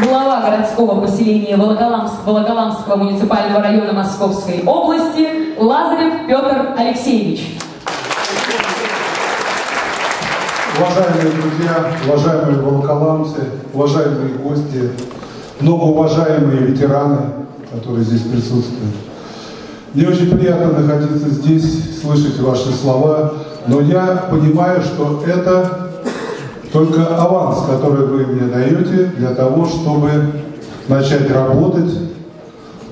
глава городского поселения Волоколамск, Волоколамского муниципального района Московской области Лазарев Петр Алексеевич. Уважаемые друзья, уважаемые волоколамцы, уважаемые гости, многоуважаемые ветераны, которые здесь присутствуют. Мне очень приятно находиться здесь, слышать ваши слова, но я понимаю, что это только аванс, который вы мне даете для того, чтобы начать работать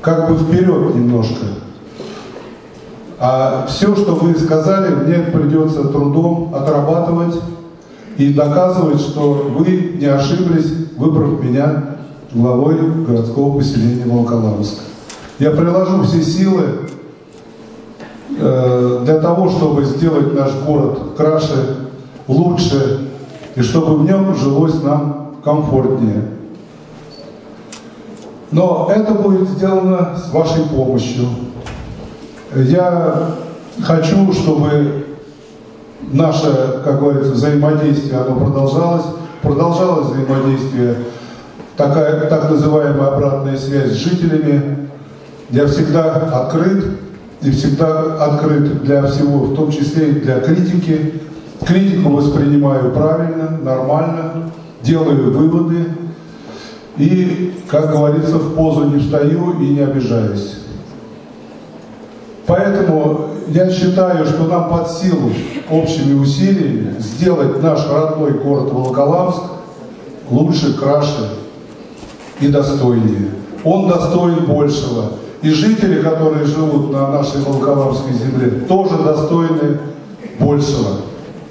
как бы вперед немножко. А все, что вы сказали, мне придется трудом отрабатывать и доказывать, что вы не ошиблись, выбрав меня главой городского поселения Волколамск. Я приложу все силы э, для того, чтобы сделать наш город краше, лучше, и чтобы в нем жилось нам комфортнее. Но это будет сделано с вашей помощью. Я хочу, чтобы наше, как говорится, взаимодействие, оно продолжалось, продолжалось взаимодействие, такая, так называемая обратная связь с жителями. Я всегда открыт и всегда открыт для всего, в том числе и для критики. Критику воспринимаю правильно, нормально, делаю выводы и, как говорится, в позу не встаю и не обижаюсь. Поэтому я считаю, что нам под силу общими усилиями сделать наш родной город Волоколамск лучше, краше и достойнее. Он достоин большего. И жители, которые живут на нашей Волоколамской земле, тоже достойны большего.